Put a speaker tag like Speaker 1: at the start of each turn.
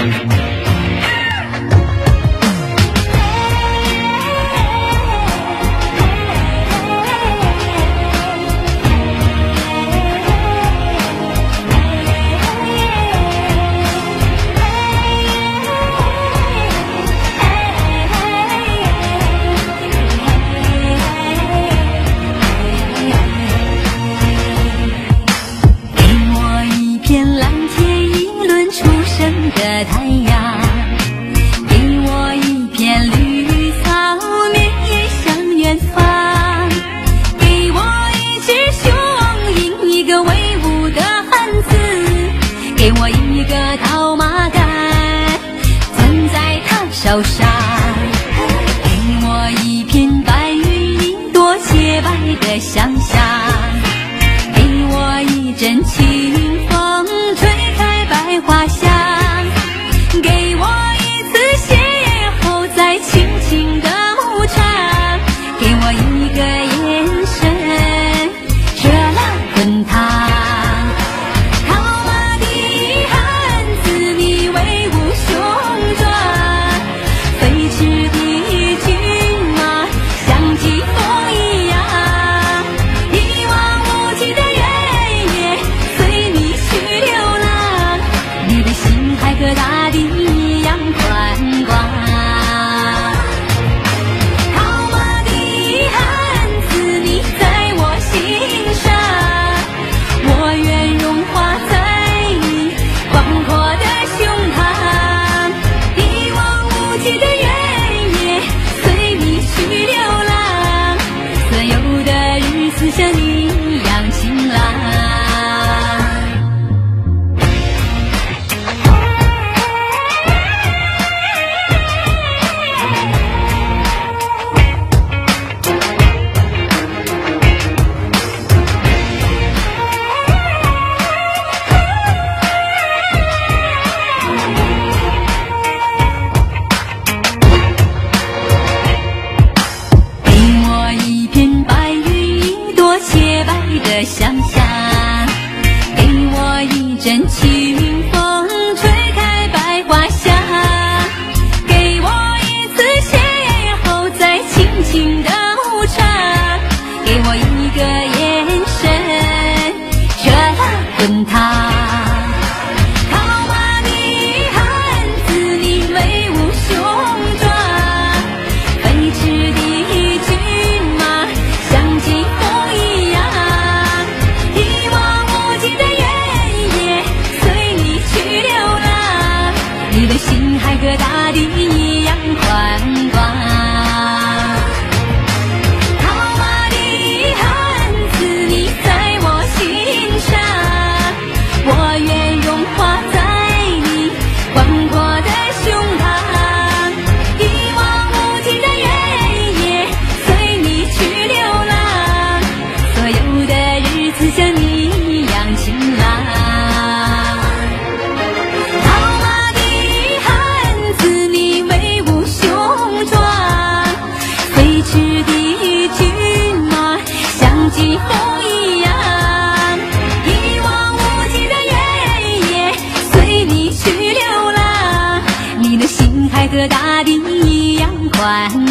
Speaker 1: 给我一片蓝天。的太阳给我一片绿草绵延向远方给我一只雄鹰一个威武的汉子给我一个套马杆攥在他手上给我一片白云一朵洁白的想象给我一阵清阵清风吹开百花香给我一次邂逅在青青的牧场给我一个眼神热辣滚烫关